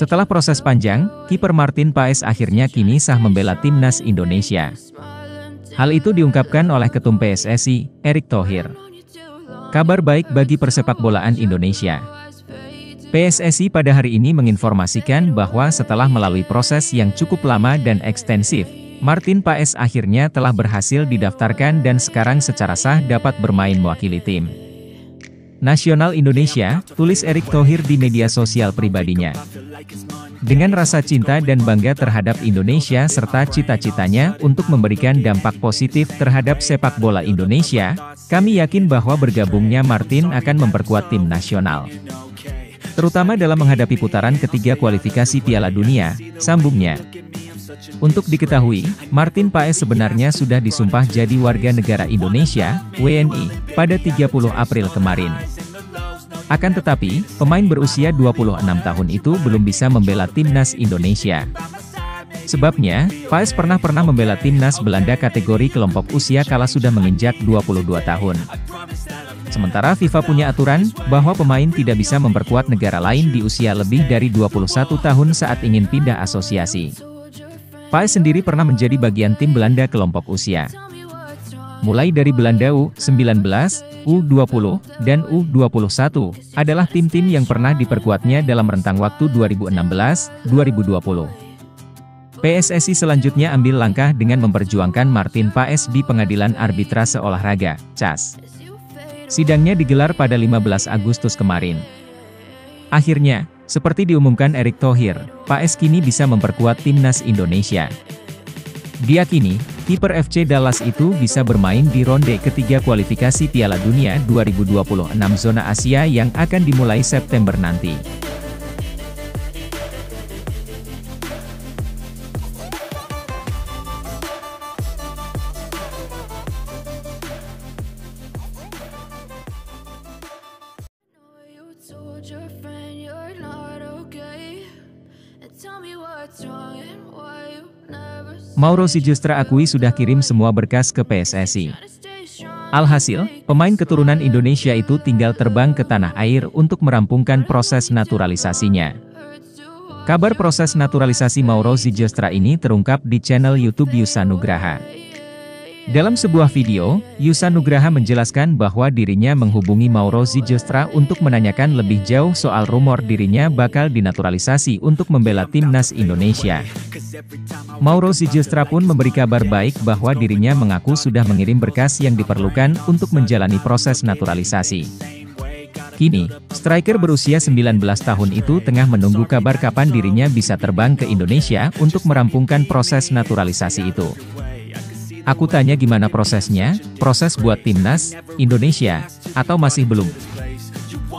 Setelah proses panjang, kiper Martin Paes akhirnya kini sah membela timnas Indonesia. Hal itu diungkapkan oleh Ketum PSSI, Erick Thohir. Kabar baik bagi persepakbolaan Indonesia. PSSI pada hari ini menginformasikan bahwa setelah melalui proses yang cukup lama dan ekstensif, Martin Paes akhirnya telah berhasil didaftarkan dan sekarang secara sah dapat bermain mewakili tim. Nasional Indonesia, tulis Erick Thohir di media sosial pribadinya. Dengan rasa cinta dan bangga terhadap Indonesia serta cita-citanya untuk memberikan dampak positif terhadap sepak bola Indonesia, kami yakin bahwa bergabungnya Martin akan memperkuat tim nasional. Terutama dalam menghadapi putaran ketiga kualifikasi Piala Dunia, sambungnya. Untuk diketahui, Martin Paes sebenarnya sudah disumpah jadi warga negara Indonesia, WNI, pada 30 April kemarin. Akan tetapi, pemain berusia 26 tahun itu belum bisa membela timnas Indonesia. Sebabnya, Paes pernah-pernah membela timnas Belanda kategori kelompok usia kala sudah menginjak 22 tahun. Sementara FIFA punya aturan, bahwa pemain tidak bisa memperkuat negara lain di usia lebih dari 21 tahun saat ingin pindah asosiasi. Paes sendiri pernah menjadi bagian tim Belanda kelompok usia. Mulai dari Belanda U19, U20, dan U21, adalah tim-tim yang pernah diperkuatnya dalam rentang waktu 2016-2020. PSSI selanjutnya ambil langkah dengan memperjuangkan Martin Paes di Pengadilan Arbitrase Olahraga, CAS. Sidangnya digelar pada 15 Agustus kemarin. Akhirnya, seperti diumumkan Erick Thohir, Paes kini bisa memperkuat timnas Indonesia. Diakini, kiper FC Dallas itu bisa bermain di ronde ketiga kualifikasi Piala Dunia 2026 zona Asia yang akan dimulai September nanti. Told your friend you're not okay. And tell me what's wrong and why you never Mauro Sijustra akui sudah kirim semua berkas ke PSSI. Alhasil, pemain keturunan Indonesia itu tinggal terbang ke tanah air untuk merampungkan proses naturalisasinya. Kabar proses naturalisasi Mauro Zijostra ini terungkap di channel YouTube Yusa Nugraha. Dalam sebuah video, Yusa Nugraha menjelaskan bahwa dirinya menghubungi Mauro Zijostra untuk menanyakan lebih jauh soal rumor dirinya bakal dinaturalisasi untuk membela timnas Indonesia. Mauro Zijostra pun memberi kabar baik bahwa dirinya mengaku sudah mengirim berkas yang diperlukan untuk menjalani proses naturalisasi. Kini, striker berusia 19 tahun itu tengah menunggu kabar kapan dirinya bisa terbang ke Indonesia untuk merampungkan proses naturalisasi itu. Aku tanya gimana prosesnya, proses buat timnas, Indonesia, atau masih belum?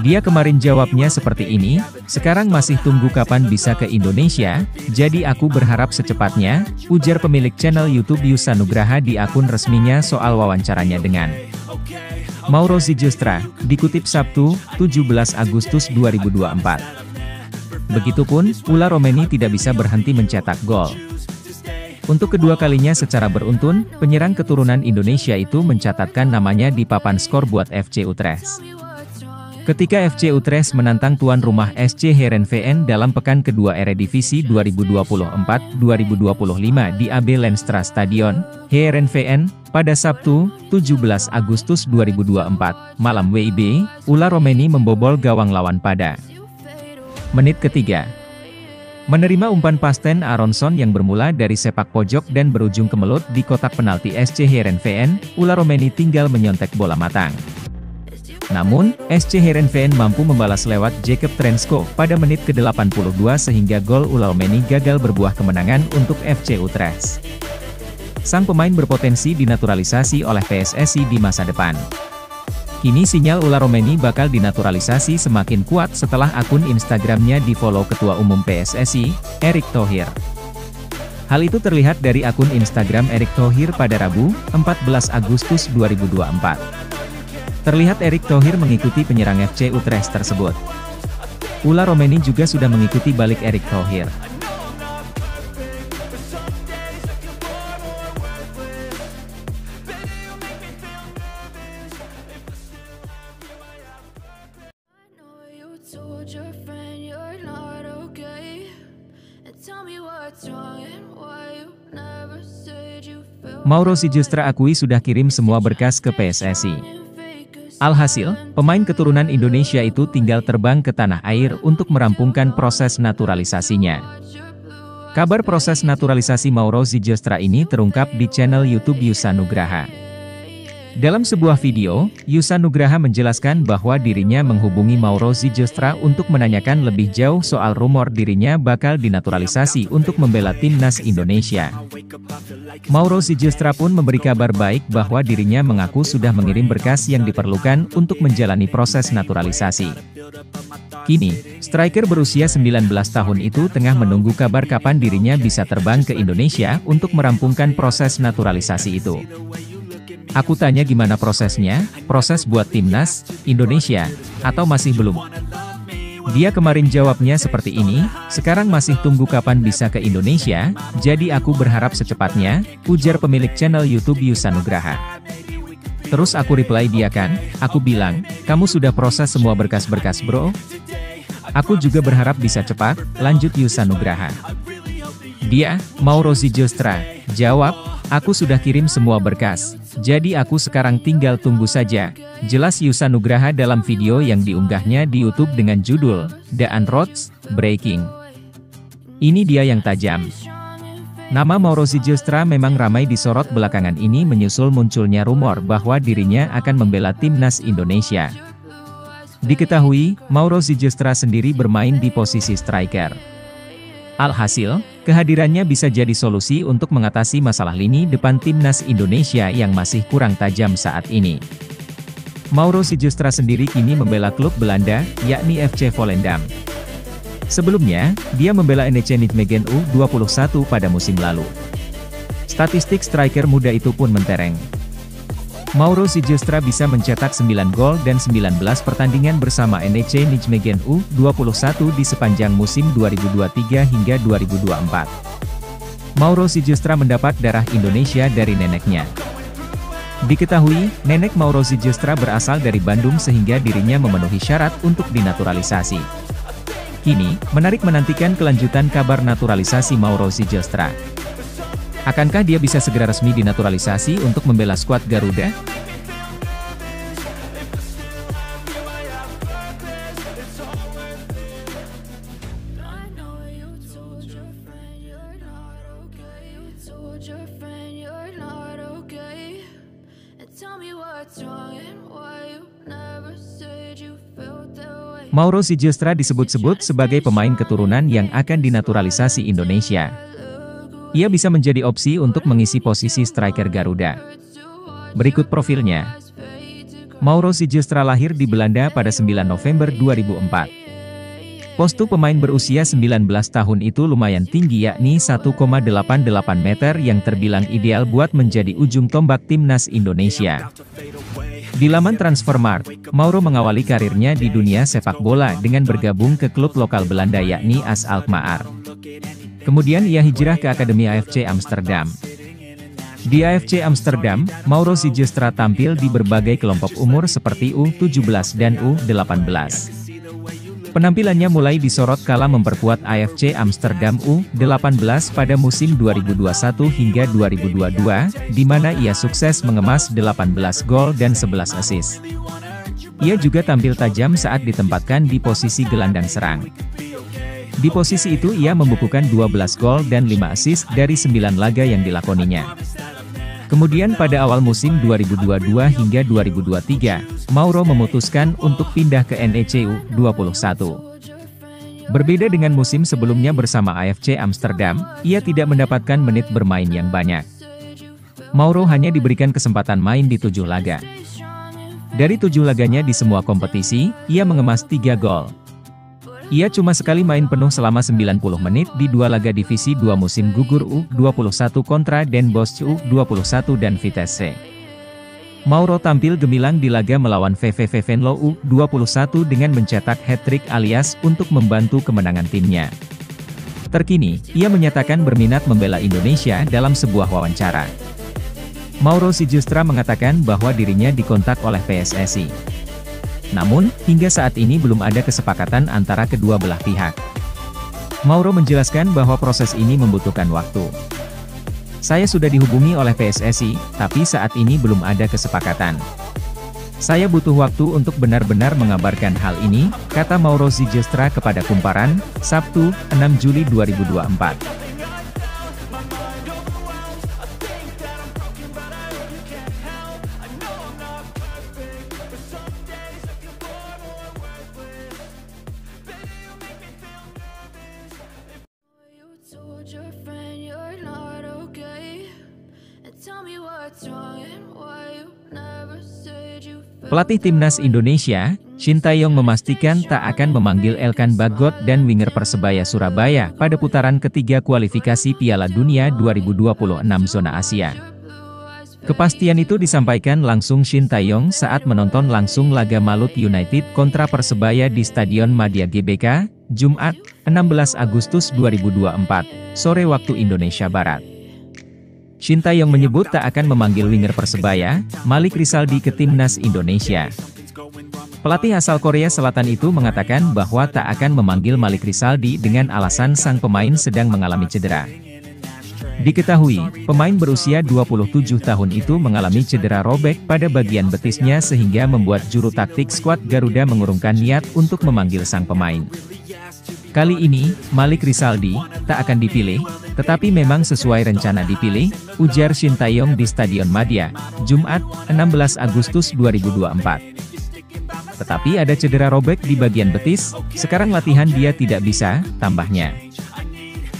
Dia kemarin jawabnya seperti ini, sekarang masih tunggu kapan bisa ke Indonesia, jadi aku berharap secepatnya, ujar pemilik channel YouTube Yusa Nugraha di akun resminya soal wawancaranya dengan Mauro Zijustra, dikutip Sabtu, 17 Agustus 2024. Begitupun, Ula Romeni tidak bisa berhenti mencetak gol. Untuk kedua kalinya secara beruntun, penyerang keturunan Indonesia itu mencatatkan namanya di papan skor buat FC Utrecht. Ketika FC Utrecht menantang tuan rumah SC Heerenveen dalam pekan kedua Eredivisie 2024-2025 di AB Lenstra Stadion, Heerenveen, pada Sabtu, 17 Agustus 2024, malam WIB, Ula Romeni membobol gawang lawan pada menit ketiga. Menerima umpan pasten Aronson yang bermula dari sepak pojok dan berujung kemelut di kotak penalti SC Heerenveen, Ula Romeni tinggal menyontek bola matang. Namun, SC Heerenveen mampu membalas lewat Jacob Trensko pada menit ke-82 sehingga gol Ula Romeni gagal berbuah kemenangan untuk FC Utrecht. Sang pemain berpotensi dinaturalisasi oleh PSSI di masa depan. Kini sinyal Ula Romeni bakal dinaturalisasi semakin kuat setelah akun Instagramnya di-follow Ketua Umum PSSI, Erick Thohir. Hal itu terlihat dari akun Instagram Erick Thohir pada Rabu, 14 Agustus 2024. Terlihat Erick Thohir mengikuti penyerang FC Utrecht tersebut. Ula Romeni juga sudah mengikuti balik Erick Thohir. Mauro Sijustra akui sudah kirim semua berkas ke PSSI. Alhasil, pemain keturunan Indonesia itu tinggal terbang ke tanah air untuk merampungkan proses naturalisasinya. Kabar proses naturalisasi Mauro Zijostra ini terungkap di channel YouTube Yusa Nugraha. Dalam sebuah video, Yusa Nugraha menjelaskan bahwa dirinya menghubungi Mauro Zijostra untuk menanyakan lebih jauh soal rumor dirinya bakal dinaturalisasi untuk membela timnas Indonesia. Mauro Zijostra pun memberi kabar baik bahwa dirinya mengaku sudah mengirim berkas yang diperlukan untuk menjalani proses naturalisasi. Kini, striker berusia 19 tahun itu tengah menunggu kabar kapan dirinya bisa terbang ke Indonesia untuk merampungkan proses naturalisasi itu. Aku tanya gimana prosesnya, proses buat timnas, Indonesia, atau masih belum? Dia kemarin jawabnya seperti ini, sekarang masih tunggu kapan bisa ke Indonesia, jadi aku berharap secepatnya, ujar pemilik channel YouTube Yusanugraha. Terus aku reply dia kan, aku bilang, kamu sudah proses semua berkas-berkas bro? Aku juga berharap bisa cepat, lanjut Yusanugraha. Dia, Mauro Zijostra, jawab, aku sudah kirim semua berkas, jadi aku sekarang tinggal tunggu saja. Jelas Yusa Nugraha dalam video yang diunggahnya di YouTube dengan judul, The Unroads, Breaking. Ini dia yang tajam. Nama Mauro Zijostra memang ramai disorot belakangan ini menyusul munculnya rumor bahwa dirinya akan membela timnas Indonesia. Diketahui, Mauro Zijostra sendiri bermain di posisi striker. Alhasil, kehadirannya bisa jadi solusi untuk mengatasi masalah lini depan timnas Indonesia yang masih kurang tajam saat ini. Mauro Sijustra sendiri kini membela klub Belanda, yakni FC Volendam. Sebelumnya, dia membela NEC Nijmegen U21 pada musim lalu. Statistik striker muda itu pun mentereng. Mauro Sijustra bisa mencetak 9 gol dan 19 pertandingan bersama NEC Nijmegen U21 di sepanjang musim 2023 hingga 2024. Mauro Sijustra mendapat darah Indonesia dari neneknya. Diketahui, nenek Mauro Sijustra berasal dari Bandung sehingga dirinya memenuhi syarat untuk dinaturalisasi. Kini, menarik menantikan kelanjutan kabar naturalisasi Mauro Sijustra. Akankah dia bisa segera resmi dinaturalisasi untuk membela skuad Garuda? Mauro Sijustra disebut-sebut sebagai pemain keturunan yang akan dinaturalisasi Indonesia. Ia bisa menjadi opsi untuk mengisi posisi striker Garuda. Berikut profilnya. Mauro Sijustra lahir di Belanda pada 9 November 2004. Postu pemain berusia 19 tahun itu lumayan tinggi yakni 1,88 meter yang terbilang ideal buat menjadi ujung tombak timnas Indonesia. Di laman Transfermarkt, Mauro mengawali karirnya di dunia sepak bola dengan bergabung ke klub lokal Belanda yakni AS Alkmaar. Kemudian ia hijrah ke Akademi AFC Amsterdam. Di AFC Amsterdam, Mauro Sijustra tampil di berbagai kelompok umur seperti U17 dan U18. Penampilannya mulai disorot kala memperkuat AFC Amsterdam U18 pada musim 2021 hingga 2022, di mana ia sukses mengemas 18 gol dan 11 assist. Ia juga tampil tajam saat ditempatkan di posisi gelandang serang. Di posisi itu ia membukukan 12 gol dan 5 assist dari 9 laga yang dilakoninya. Kemudian pada awal musim 2022 hingga 2023, Mauro memutuskan untuk pindah ke NEC U21. Berbeda dengan musim sebelumnya bersama AFC Amsterdam, ia tidak mendapatkan menit bermain yang banyak. Mauro hanya diberikan kesempatan main di tujuh laga. Dari tujuh laganya di semua kompetisi, ia mengemas tiga gol. Ia cuma sekali main penuh selama 90 menit di dua laga divisi 2 musim gugur U21 kontra Den Bosch U21 dan Vitesse. Mauro tampil gemilang di laga melawan VVV Venlo U21 dengan mencetak hat-trick alias untuk membantu kemenangan timnya. Terkini, ia menyatakan berminat membela Indonesia dalam sebuah wawancara. Mauro Sijustra mengatakan bahwa dirinya dikontak oleh PSSI. Namun, hingga saat ini belum ada kesepakatan antara kedua belah pihak. Mauro menjelaskan bahwa proses ini membutuhkan waktu. Saya sudah dihubungi oleh PSSI, tapi saat ini belum ada kesepakatan. Saya butuh waktu untuk benar-benar mengabarkan hal ini, kata Mauro Zijestra kepada Kumparan, Sabtu, 6 Juli 2024. Pelatih timnas Indonesia, Shin Taeyong memastikan tak akan memanggil Elkan Bagot dan winger Persebaya Surabaya pada putaran ketiga kualifikasi Piala Dunia 2026 zona Asia. Kepastian itu disampaikan langsung Shin Taeyong saat menonton langsung laga Malut United kontra Persebaya di Stadion Madia GBK, Jumat, 16 Agustus 2024, sore waktu Indonesia Barat. Sintayong menyebut tak akan memanggil winger Persebaya, Malik Rizaldi ke timnas Indonesia. Pelatih asal Korea Selatan itu mengatakan bahwa tak akan memanggil Malik Rizaldi dengan alasan sang pemain sedang mengalami cedera. Diketahui, pemain berusia 27 tahun itu mengalami cedera robek pada bagian betisnya sehingga membuat juru taktik skuad Garuda mengurungkan niat untuk memanggil sang pemain. Kali ini, Malik Rizaldi, tak akan dipilih, tetapi memang sesuai rencana dipilih, ujar Shin Taeyong di Stadion Madia, Jumat, 16 Agustus 2024. Tetapi ada cedera robek di bagian betis, sekarang latihan dia tidak bisa, tambahnya.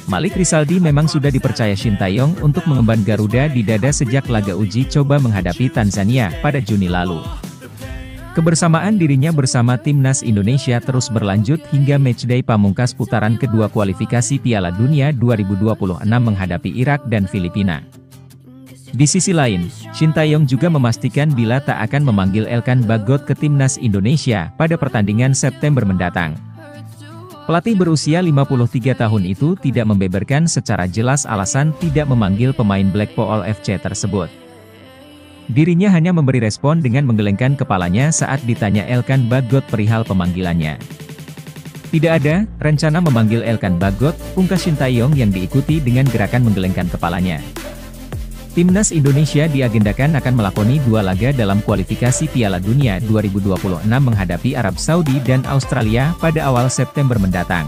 Malik Rizaldi memang sudah dipercaya Shin Taeyong untuk mengemban Garuda di dada sejak laga uji coba menghadapi Tanzania pada Juni lalu. Kebersamaan dirinya bersama timnas Indonesia terus berlanjut hingga matchday pamungkas putaran kedua kualifikasi Piala Dunia 2026 menghadapi Irak dan Filipina. Di sisi lain, Shin Taeyong juga memastikan bila tak akan memanggil Elkan Bagot ke timnas Indonesia pada pertandingan September mendatang. Pelatih berusia 53 tahun itu tidak membeberkan secara jelas alasan tidak memanggil pemain Blackpool FC tersebut. Dirinya hanya memberi respon dengan menggelengkan kepalanya saat ditanya Elkan Bagot perihal pemanggilannya. Tidak ada rencana memanggil Elkan Bagot, pungkas Sintayong yang diikuti dengan gerakan menggelengkan kepalanya. Timnas Indonesia diagendakan akan melakoni dua laga dalam kualifikasi Piala Dunia 2026 menghadapi Arab Saudi dan Australia pada awal September mendatang.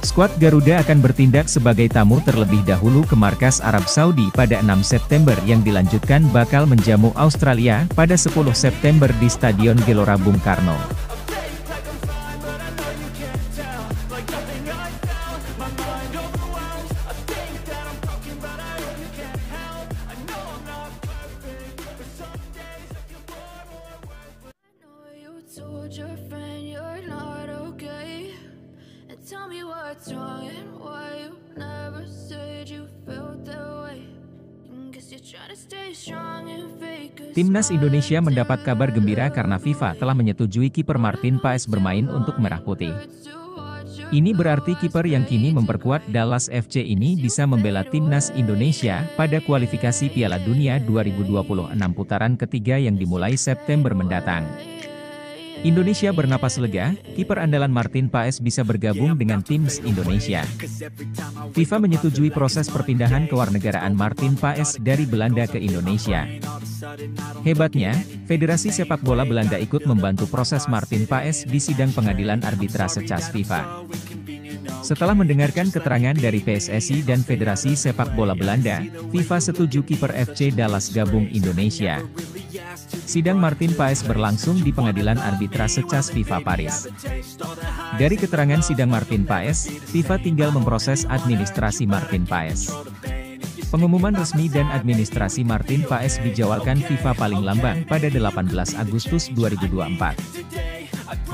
Skuad Garuda akan bertindak sebagai tamu terlebih dahulu ke markas Arab Saudi pada 6 September yang dilanjutkan bakal menjamu Australia pada 10 September di Stadion Gelora Bung Karno. Timnas Indonesia mendapat kabar gembira karena FIFA telah menyetujui kiper Martin Paes bermain untuk Merah Putih. Ini berarti kiper yang kini memperkuat Dallas FC ini bisa membela timnas Indonesia pada kualifikasi Piala Dunia 2026 putaran ketiga yang dimulai September mendatang. Indonesia bernapas lega, kiper andalan Martin Paes bisa bergabung dengan timnas Indonesia. FIFA menyetujui proses perpindahan kewarganegaraan Martin Paes dari Belanda ke Indonesia. Hebatnya, Federasi Sepak Bola Belanda ikut membantu proses Martin Paes di sidang pengadilan arbitrase CAS FIFA. Setelah mendengarkan keterangan dari PSSI dan Federasi Sepak Bola Belanda, FIFA setuju kiper FC Dallas gabung Indonesia. Sidang Martin Paes berlangsung di Pengadilan Arbitrase CAS FIFA Paris. Dari keterangan sidang Martin Paes, FIFA tinggal memproses administrasi Martin Paes. Pengumuman resmi dan administrasi Martin Paes dijawabkan FIFA paling lamban pada 18 Agustus 2024.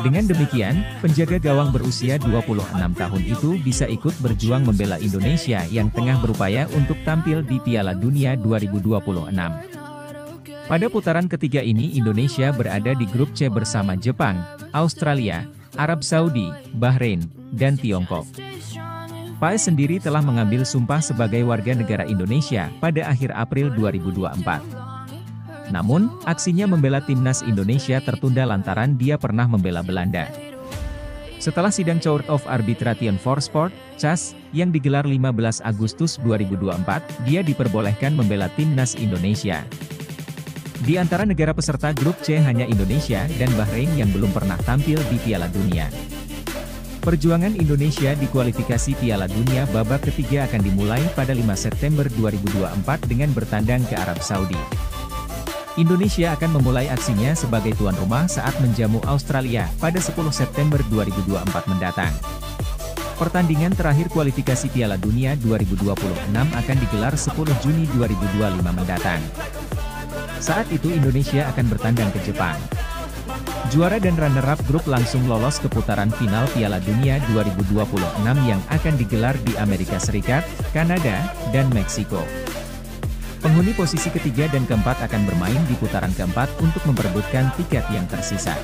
Dengan demikian, penjaga gawang berusia 26 tahun itu bisa ikut berjuang membela Indonesia yang tengah berupaya untuk tampil di Piala Dunia 2026. Pada putaran ketiga ini Indonesia berada di grup C bersama Jepang, Australia, Arab Saudi, Bahrain, dan Tiongkok. Paes sendiri telah mengambil sumpah sebagai warga negara Indonesia pada akhir April 2024. Namun, aksinya membela timnas Indonesia tertunda lantaran dia pernah membela Belanda. Setelah sidang Court of Arbitration for Sport, CAS, yang digelar 15 Agustus 2024, dia diperbolehkan membela timnas Indonesia. Di antara negara peserta grup C hanya Indonesia dan Bahrain yang belum pernah tampil di Piala Dunia. Perjuangan Indonesia di kualifikasi Piala Dunia babak ketiga akan dimulai pada 5 September 2024 dengan bertandang ke Arab Saudi. Indonesia akan memulai aksinya sebagai tuan rumah saat menjamu Australia pada 10 September 2024 mendatang. Pertandingan terakhir kualifikasi Piala Dunia 2026 akan digelar 10 Juni 2025 mendatang. Saat itu Indonesia akan bertandang ke Jepang. Juara dan runner-up grup langsung lolos ke putaran final Piala Dunia 2026 yang akan digelar di Amerika Serikat, Kanada, dan Meksiko. Penghuni posisi ketiga dan keempat akan bermain di putaran keempat untuk memperebutkan tiket yang tersisa.